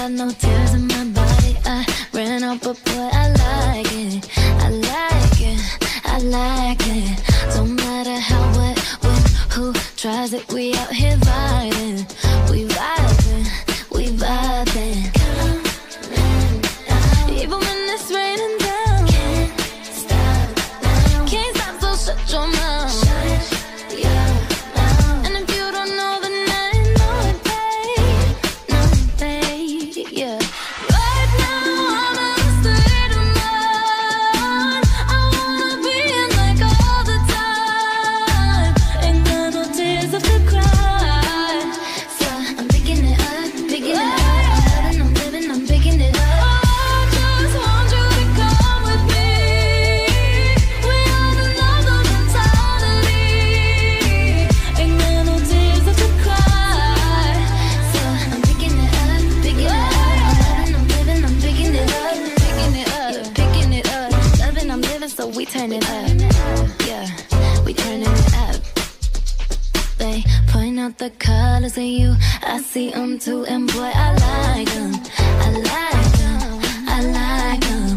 got no tears in my body. I ran out, but boy, I like it. I like it. I like it. Don't matter how, what, when, who tries it. We out here. we turn it up. Yeah, we turn it up. They point out the colors in you. I see them too, and boy, I like them. I like them. I like them.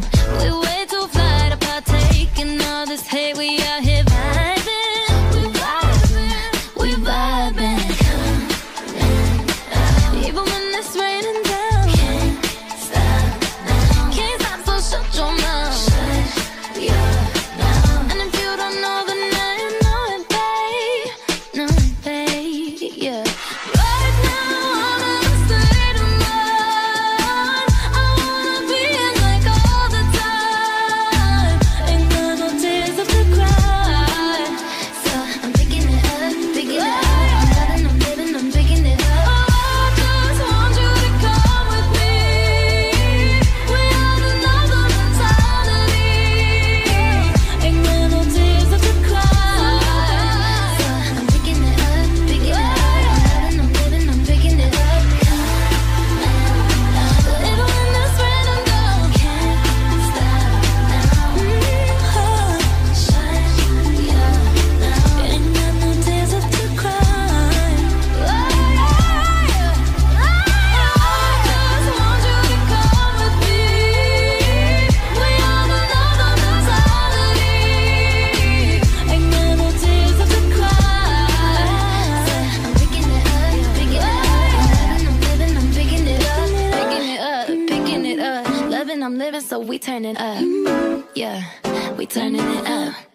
Living, so we turning up. Yeah, we turning it up.